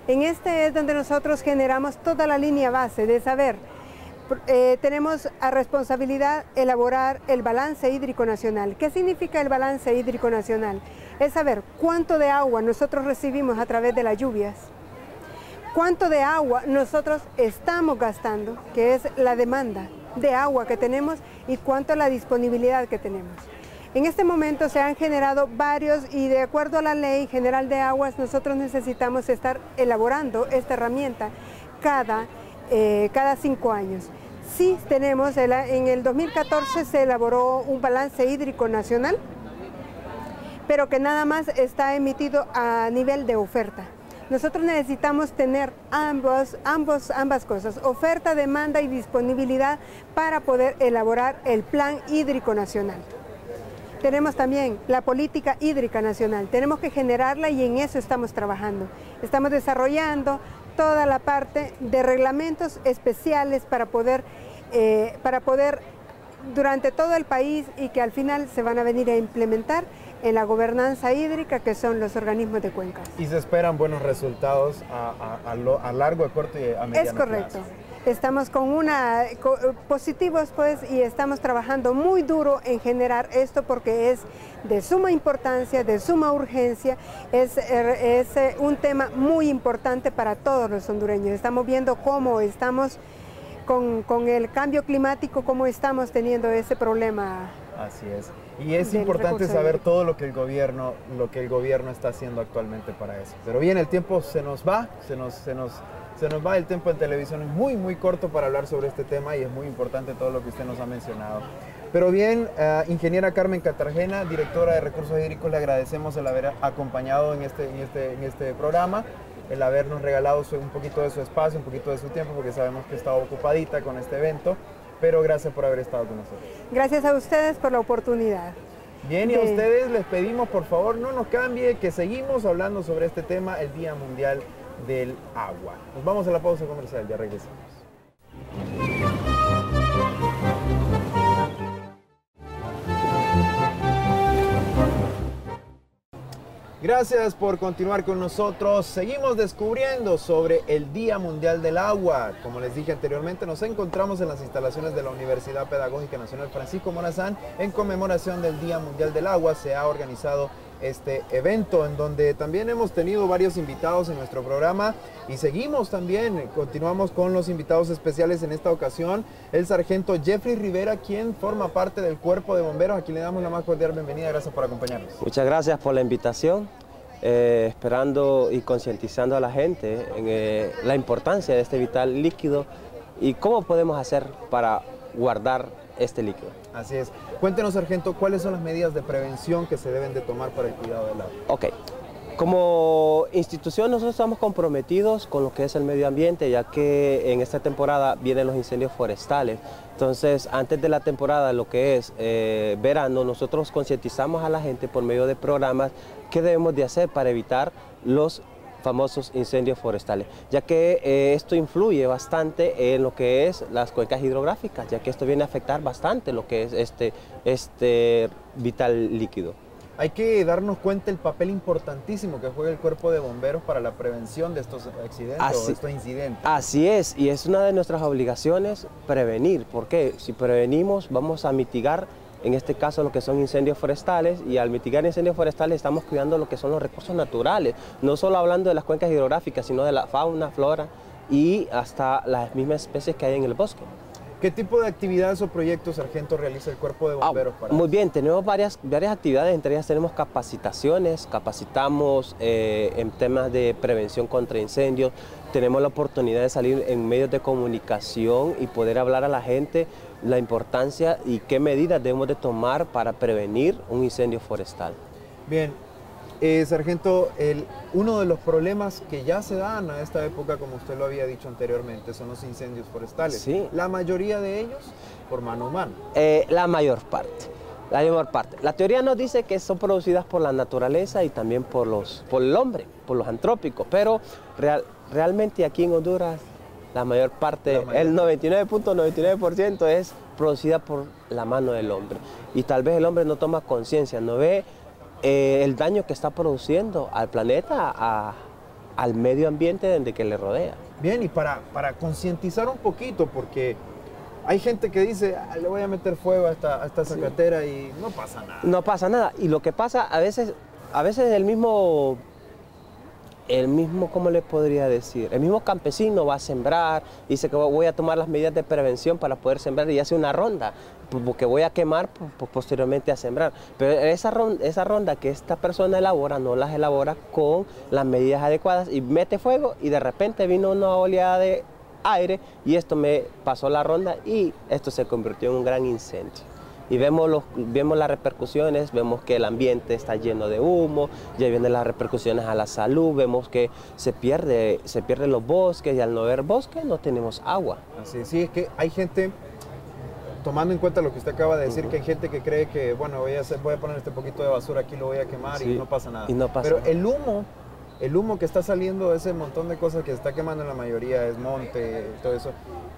En este es donde nosotros generamos toda la línea base de saber, eh, tenemos a responsabilidad elaborar el balance hídrico nacional. ¿Qué significa el balance hídrico nacional? Es saber cuánto de agua nosotros recibimos a través de las lluvias, cuánto de agua nosotros estamos gastando, que es la demanda de agua que tenemos y cuánto la disponibilidad que tenemos. En este momento se han generado varios y de acuerdo a la ley general de aguas nosotros necesitamos estar elaborando esta herramienta cada, eh, cada cinco años. Sí tenemos, en el 2014 se elaboró un balance hídrico nacional, pero que nada más está emitido a nivel de oferta. Nosotros necesitamos tener ambos, ambos, ambas cosas, oferta, demanda y disponibilidad para poder elaborar el Plan Hídrico Nacional. Tenemos también la política hídrica nacional, tenemos que generarla y en eso estamos trabajando. Estamos desarrollando toda la parte de reglamentos especiales para poder, eh, para poder durante todo el país y que al final se van a venir a implementar en la gobernanza hídrica, que son los organismos de cuencas. Y se esperan buenos resultados a, a, largo, a corto y a mediano Es correcto. Estamos con una positivos pues y estamos trabajando muy duro en generar esto porque es de suma importancia, de suma urgencia, es, es eh, un tema muy importante para todos los hondureños. Estamos viendo cómo estamos con, con el cambio climático, cómo estamos teniendo ese problema. Así es. Y es importante saber todo lo que el gobierno, lo que el gobierno está haciendo actualmente para eso. Pero bien, el tiempo se nos va, se nos, se nos, se nos va el tiempo en televisión, es muy, muy corto para hablar sobre este tema y es muy importante todo lo que usted nos ha mencionado. Pero bien, eh, ingeniera Carmen Catarjena, directora de Recursos Hídricos, le agradecemos el haber acompañado en este, en este, en este programa, el habernos regalado un poquito de su espacio, un poquito de su tiempo, porque sabemos que estaba ocupadita con este evento pero gracias por haber estado con nosotros. Gracias a ustedes por la oportunidad. Bien, y a ustedes les pedimos por favor no nos cambie, que seguimos hablando sobre este tema, el Día Mundial del Agua. Nos vamos a la pausa comercial, ya regresamos. Gracias por continuar con nosotros. Seguimos descubriendo sobre el Día Mundial del Agua. Como les dije anteriormente, nos encontramos en las instalaciones de la Universidad Pedagógica Nacional Francisco Morazán en conmemoración del Día Mundial del Agua. Se ha organizado este evento en donde también hemos tenido varios invitados en nuestro programa y seguimos también, continuamos con los invitados especiales en esta ocasión, el sargento Jeffrey Rivera, quien forma parte del cuerpo de bomberos, a quien le damos la más cordial bienvenida, gracias por acompañarnos. Muchas gracias por la invitación. Eh, esperando y concientizando a la gente en eh, la importancia de este vital líquido y cómo podemos hacer para guardar este líquido. Así es. Cuéntenos, sargento, ¿cuáles son las medidas de prevención que se deben de tomar para el cuidado del agua? Ok. Como institución nosotros estamos comprometidos con lo que es el medio ambiente, ya que en esta temporada vienen los incendios forestales. Entonces, antes de la temporada, lo que es eh, verano, nosotros concientizamos a la gente por medio de programas qué debemos de hacer para evitar los famosos incendios forestales, ya que eh, esto influye bastante en lo que es las cuencas hidrográficas, ya que esto viene a afectar bastante lo que es este, este vital líquido. Hay que darnos cuenta el papel importantísimo que juega el cuerpo de bomberos para la prevención de estos accidentes o estos incidentes. Así es, y es una de nuestras obligaciones prevenir, porque si prevenimos vamos a mitigar en este caso lo que son incendios forestales y al mitigar incendios forestales estamos cuidando lo que son los recursos naturales, no solo hablando de las cuencas hidrográficas, sino de la fauna, flora y hasta las mismas especies que hay en el bosque. ¿Qué tipo de actividades o proyectos, sargento, realiza el cuerpo de ah, bomberos? para muy bien, tenemos varias, varias actividades, entre ellas tenemos capacitaciones, capacitamos eh, en temas de prevención contra incendios, tenemos la oportunidad de salir en medios de comunicación y poder hablar a la gente la importancia y qué medidas debemos de tomar para prevenir un incendio forestal. Bien, eh, sargento, el, uno de los problemas que ya se dan a esta época, como usted lo había dicho anteriormente, son los incendios forestales. Sí. La mayoría de ellos por mano humana. Eh, la mayor parte. La mayor parte. La teoría nos dice que son producidas por la naturaleza y también por, los, por el hombre, por los antrópicos, pero real, realmente aquí en Honduras la mayor parte, el 99.99% es producida por la mano del hombre. Y tal vez el hombre no toma conciencia, no ve eh, el daño que está produciendo al planeta, al medio ambiente donde que le rodea. Bien, y para, para concientizar un poquito, porque hay gente que dice, ah, le voy a meter fuego a esta, a esta zacatera y no pasa nada. No pasa nada. Y lo que pasa, a veces, a veces el mismo el mismo, ¿cómo le podría decir? El mismo campesino va a sembrar, dice que voy a tomar las medidas de prevención para poder sembrar y hace una ronda, pues, porque voy a quemar pues, pues, posteriormente a sembrar. Pero esa ronda que esta persona elabora, no las elabora con las medidas adecuadas y mete fuego y de repente vino una oleada de aire y esto me pasó la ronda y esto se convirtió en un gran incendio y vemos, los, vemos las repercusiones, vemos que el ambiente está lleno de humo, ya vienen las repercusiones a la salud, vemos que se pierde, se pierden los bosques y al no haber bosque no tenemos agua. Así sí, es que hay gente, tomando en cuenta lo que usted acaba de decir, que hay gente que cree que, bueno, voy a, hacer, voy a poner este poquito de basura aquí, lo voy a quemar y no pasa nada. Y no pasa Pero el humo el humo que está saliendo, ese montón de cosas que se está quemando en la mayoría, es monte, todo eso.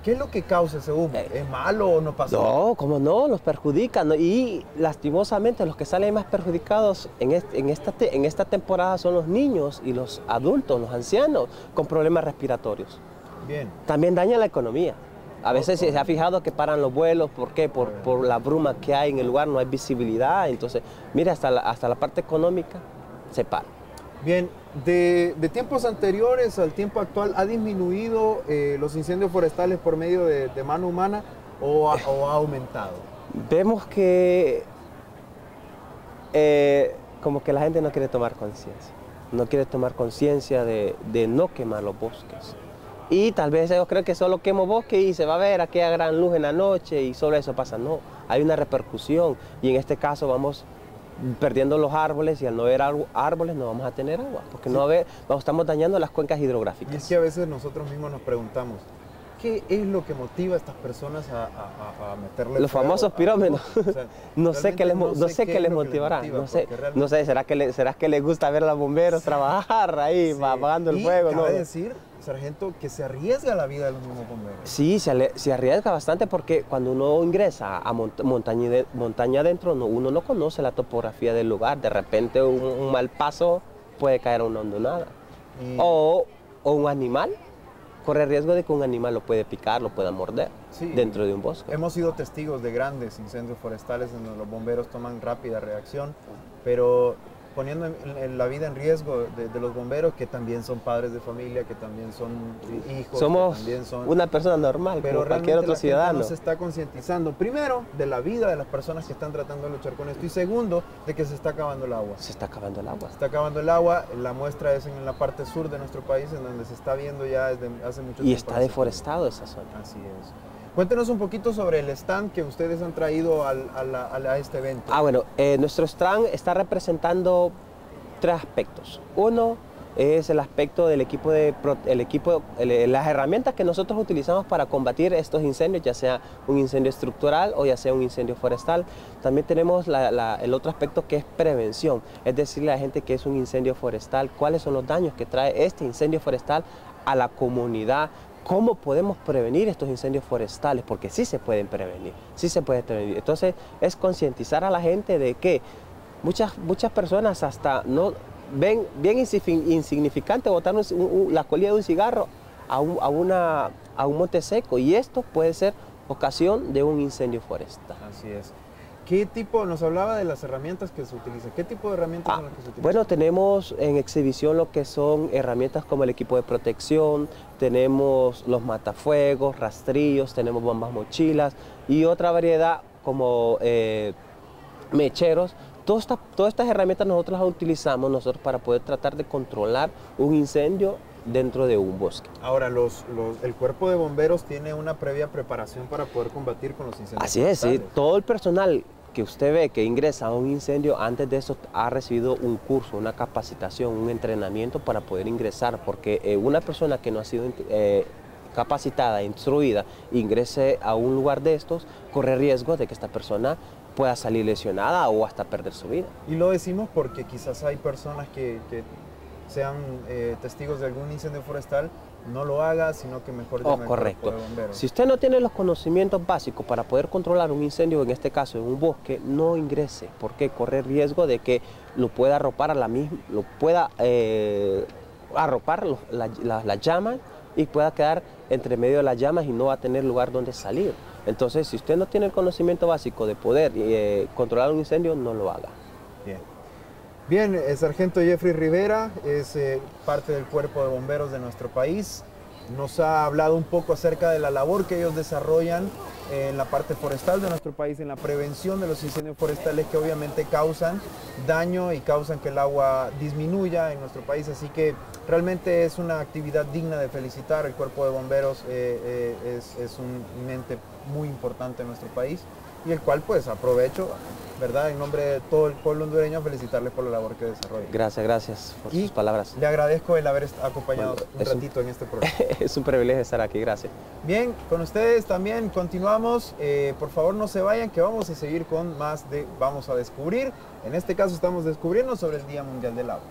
¿Qué es lo que causa ese humo? Eh, ¿Es malo o no pasa No, como no, nos perjudica. Y lastimosamente los que salen más perjudicados en, en, esta en esta temporada son los niños y los adultos, los ancianos, con problemas respiratorios. Bien. También daña la economía. A veces se ha fijado que paran los vuelos, ¿por qué? Por, por, la bruma que hay en el lugar, no hay visibilidad. Entonces, mire, hasta la, hasta la parte económica se para. Bien, de, tiempos anteriores al tiempo actual, ¿ha disminuido eh, los incendios forestales por medio de, mano humana o ha, aumentado? Vemos que eh, como que la gente no quiere tomar conciencia, no quiere tomar conciencia de, no quemar los bosques. Y tal vez ellos creen que solo quemo bosque y se va a ver aquella gran luz en la noche y solo eso pasa. No, hay una repercusión y en este caso vamos perdiendo los árboles y al no haber árboles no vamos a tener agua, porque no haber, estamos dañando las cuencas hidrográficas. Y es que a veces nosotros mismos nos preguntamos, ¿qué es lo que motiva a estas personas a, a, meterle Los famosos pirómenos. no sé qué les, no sé qué les motivará. no, sé, no sé, ¿será que, le, ¿será que les gusta ver a los bomberos trabajar ahí, apagando el fuego? ¿no? decir sargento, que se arriesga la vida de los mismos bomberos. Sí, se, arriesga bastante porque cuando uno ingresa a montaña, de, montaña adentro, uno no conoce la topografía del lugar. De repente un, mal paso puede caer a una hondonada. O, un animal corre riesgo de que un animal lo puede picar, lo pueda morder dentro de un bosque. Hemos sido testigos de grandes incendios forestales en donde los bomberos toman rápida reacción, pero poniendo en, la vida en riesgo de, los bomberos, que también son padres de familia, que también son hijos. Somos también son, una persona normal, pero como cualquier otro la ciudadano. se está concientizando, primero, de la vida de las personas que están tratando de luchar con esto, y segundo, de que se está acabando el agua. Se está acabando el agua. Se está acabando el agua, la muestra es en la parte sur de nuestro país, en donde se está viendo ya desde hace mucho tiempo. Y está deforestado esa zona. Así es. Cuéntenos un poquito sobre el stand que ustedes han traído a, este evento. Ah, bueno, eh, nuestro stand está representando tres aspectos. Uno es el aspecto del equipo de el equipo las herramientas que nosotros utilizamos para combatir estos incendios, ya sea un incendio estructural o ya sea un incendio forestal. También tenemos el otro aspecto que es prevención, es decirle la gente que es un incendio forestal, cuáles son los daños que trae este incendio forestal a la comunidad, cómo podemos prevenir estos incendios forestales, porque sí se pueden prevenir, sí se puede prevenir. Entonces es concientizar a la gente de que Muchas, muchas personas hasta no ven bien insignificante botar la colilla de un cigarro a un, a, una, a un monte seco y esto puede ser ocasión de un incendio forestal. Así es. ¿Qué tipo, nos hablaba de las herramientas que se utilizan? ¿Qué tipo de herramientas son las que se utilizan? Bueno, tenemos en exhibición lo que son herramientas como el equipo de protección, tenemos los matafuegos, rastrillos, tenemos bombas mochilas y otra variedad como eh, mecheros Todas estas, todas estas herramientas nosotros las utilizamos nosotros para poder tratar de controlar un incendio dentro de un bosque. Ahora, los, el cuerpo de bomberos tiene una previa preparación para poder combatir con los incendios. Así es, sí. todo el personal que usted ve que ingresa a un incendio, antes de eso ha recibido un curso, una capacitación, un entrenamiento para poder ingresar, porque eh, una persona que no ha sido eh, capacitada, instruida, ingrese a un lugar de estos, corre riesgo de que esta persona pueda salir lesionada o hasta perder su vida. Y lo decimos porque quizás hay personas que, sean eh, testigos de algún incendio forestal, no lo haga, sino que mejor llame oh, correcto. Si usted no tiene los conocimientos básicos para poder controlar un incendio, en este caso en un bosque, no ingrese, porque corre riesgo de que lo pueda arropar a la misma, lo pueda eh, arropar las la, llamas y pueda quedar entre medio de las llamas y no va a tener lugar donde salir. Entonces, si usted no tiene el conocimiento básico de poder eh, controlar un incendio, no lo haga. Bien. El sargento Jeffrey Rivera es eh, parte del cuerpo de bomberos de nuestro país. Nos ha hablado un poco acerca de la labor que ellos desarrollan en la parte forestal de nuestro país, en la prevención de los incendios forestales que obviamente causan daño y causan que el agua disminuya en nuestro país. Así que realmente es una actividad digna de felicitar. El cuerpo de bomberos eh, es, es un mente muy importante en nuestro país y el cual pues aprovecho, ¿verdad? En nombre de todo el pueblo hondureño, felicitarle por la labor que desarrolla. Gracias, gracias por sus palabras. Le agradezco el haber acompañado un ratito en este programa. es un privilegio estar aquí, gracias. Bien, con ustedes también continuamos. Eh, por favor no se vayan que vamos a seguir con más de Vamos a Descubrir. En este caso estamos descubriendo sobre el Día Mundial del Agua.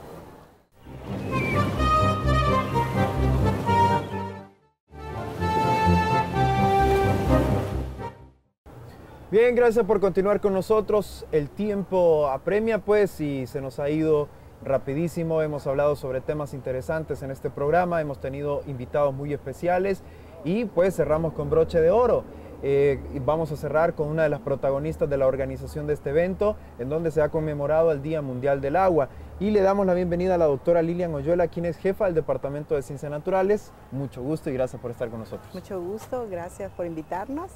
Bien, gracias por continuar con nosotros. El tiempo apremia pues y se nos ha ido rapidísimo. Hemos hablado sobre temas interesantes en este programa, hemos tenido invitados muy especiales y pues cerramos con broche de oro. Eh, vamos a cerrar con una de las protagonistas de la organización de este evento, en donde se ha conmemorado el Día Mundial del Agua. Y le damos la bienvenida a la doctora Lilian Oyuela, quien es jefa del Departamento de Ciencias Naturales. Mucho gusto y gracias por estar con nosotros. Mucho gusto, gracias por invitarnos.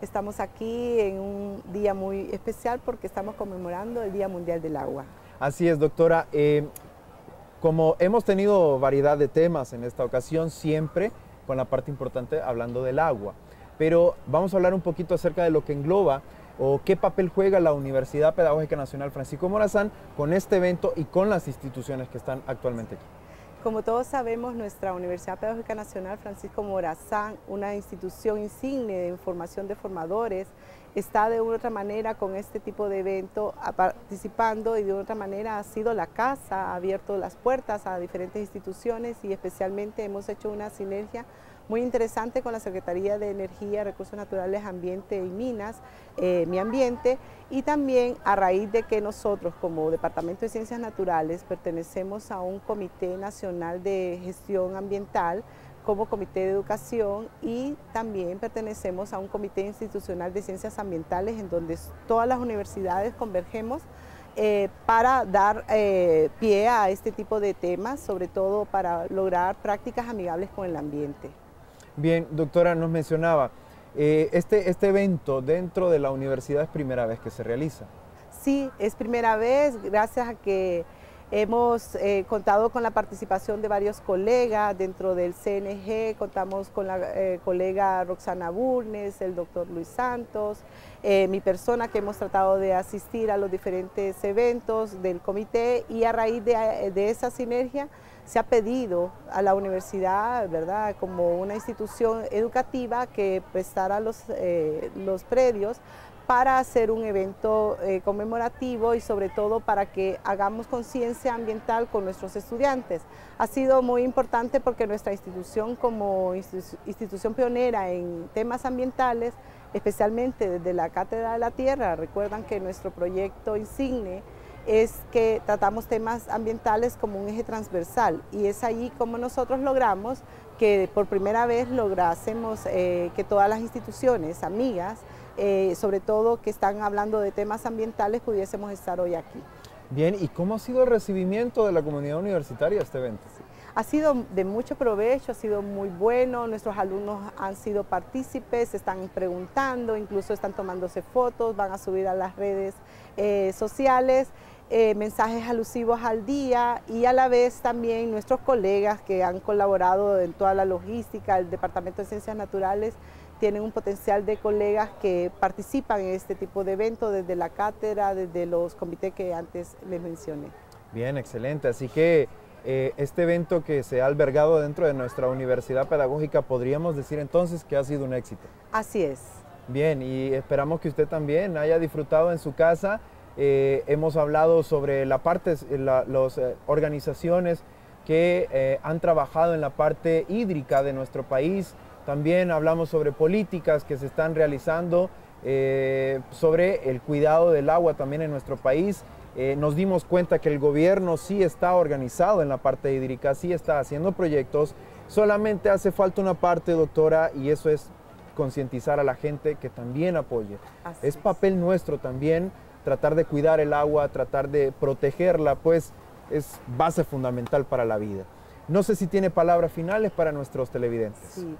Estamos aquí en un día muy especial porque estamos conmemorando el Día Mundial del Agua. Así es, doctora. Eh, como hemos tenido variedad de temas en esta ocasión, siempre con la parte importante hablando del agua. Pero vamos a hablar un poquito acerca de lo que engloba o qué papel juega la Universidad Pedagógica Nacional Francisco Morazán con este evento y con las instituciones que están actualmente aquí. Como todos sabemos, nuestra Universidad Pedagógica Nacional Francisco Morazán, una institución insigne de formación de formadores, está de una otra manera con este tipo de evento participando y de otra manera ha sido la casa, ha abierto las puertas a diferentes instituciones y especialmente hemos hecho una sinergia muy interesante con la Secretaría de Energía, Recursos Naturales, Ambiente y Minas, eh, Mi Ambiente, y también a raíz de que nosotros como Departamento de Ciencias Naturales pertenecemos a un Comité Nacional de Gestión Ambiental, como Comité de Educación y también pertenecemos a un Comité Institucional de Ciencias Ambientales en donde todas las universidades convergemos eh, para dar eh, pie a este tipo de temas, sobre todo para lograr prácticas amigables con el ambiente. Bien, doctora, nos mencionaba, eh, este, este evento dentro de la universidad es primera vez que se realiza. Sí, es primera vez, gracias a que Hemos eh, contado con la participación de varios colegas dentro del CNG, contamos con la eh, colega Roxana Burnes, el doctor Luis Santos, mi persona que hemos tratado de asistir a los diferentes eventos del comité y a raíz de, esa sinergia se ha pedido a la universidad, ¿verdad?, como una institución educativa que prestara los, los predios para hacer un evento eh, conmemorativo y sobre todo para que hagamos conciencia ambiental con nuestros estudiantes. Ha sido muy importante porque nuestra institución como institución pionera en temas ambientales, especialmente desde la Cátedra de la Tierra, recuerdan que nuestro proyecto insigne es que tratamos temas ambientales como un eje transversal y es allí como nosotros logramos que por primera vez lográsemos eh, que todas las instituciones amigas eh, sobre todo que están hablando de temas ambientales, pudiésemos estar hoy aquí. Bien, ¿y cómo ha sido el recibimiento de la comunidad universitaria a este evento? Ha sido de mucho provecho, ha sido muy bueno, nuestros alumnos han sido partícipes, están preguntando, incluso están tomándose fotos, van a subir a las redes eh, sociales. Eh, mensajes alusivos al día y a la vez también nuestros colegas que han colaborado en toda la logística, el Departamento de Ciencias Naturales, tienen un potencial de colegas que participan en este tipo de eventos, desde la cátedra, desde los comités que antes les mencioné. Bien, excelente. Así que eh, este evento que se ha albergado dentro de nuestra universidad pedagógica, podríamos decir entonces que ha sido un éxito. Así es. Bien, y esperamos que usted también haya disfrutado en su casa. Eh, hemos hablado sobre la parte, las eh, organizaciones que han trabajado en la parte hídrica de nuestro país, también hablamos sobre políticas que se están realizando eh, sobre el cuidado del agua también en nuestro país. Eh, nos dimos cuenta que el gobierno sí está organizado en la parte hídrica, sí está haciendo proyectos. Solamente hace falta una parte, doctora, y eso es concientizar a la gente que también apoye. es papel nuestro también tratar de cuidar el agua, tratar de protegerla, pues es base fundamental para la vida. No sé si tiene palabras finales para nuestros televidentes. Sí.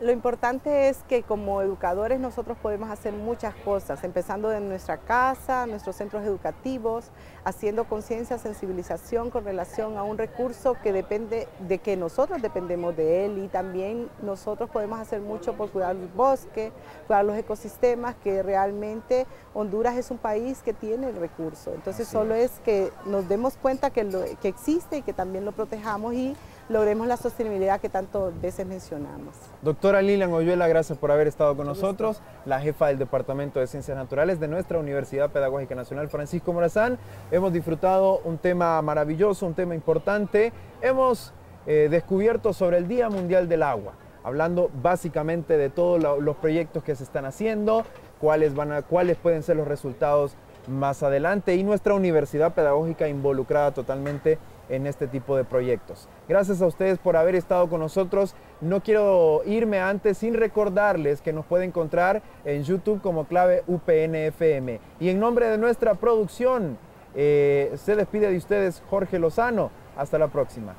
Lo importante es que como educadores nosotros podemos hacer muchas cosas, empezando de nuestra casa, nuestros centros educativos, haciendo conciencia, sensibilización con relación a un recurso que depende de que nosotros dependemos de él y también nosotros podemos hacer mucho por cuidar el bosque, cuidar los ecosistemas, que realmente Honduras es un país que tiene el recurso. Entonces solo es que nos demos cuenta que, lo, que existe y que también lo protejamos y logremos la sostenibilidad que tanto veces mencionamos. Doctora Lilian Oyuela, gracias por haber estado con nosotros, la jefa del Departamento de Ciencias Naturales de nuestra Universidad Pedagógica Nacional Francisco Morazán. Hemos disfrutado un tema maravilloso, un tema importante. Hemos eh, descubierto sobre el Día Mundial del Agua, hablando básicamente de todos los proyectos que se están haciendo, cuáles, van a, cuáles pueden ser los resultados más adelante y nuestra universidad pedagógica involucrada totalmente en este tipo de proyectos. Gracias a ustedes por haber estado con nosotros. No quiero irme antes sin recordarles que nos puede encontrar en YouTube como clave UPNFM. Y en nombre de nuestra producción, eh, se despide de ustedes Jorge Lozano. Hasta la próxima.